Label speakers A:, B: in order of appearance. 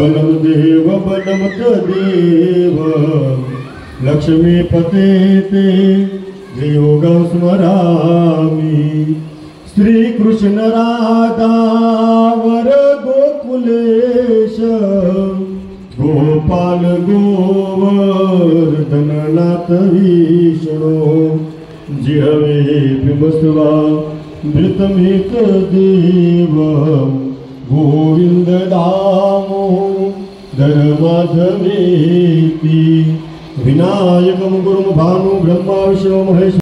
A: बाबलं देव बलं देव लक्ष्मीपते ते योगं स्मरामि। श्रीकृष्ण राधा, वर गोकुलेश। गोपाल गोवर्धननाथ विष्णु। जिहवे बिंबस्वा मृतमित देव। गोविंद दामो धर्माधवेति विनायकं गुरुं भानु ब्रह्मा विष्णु महेश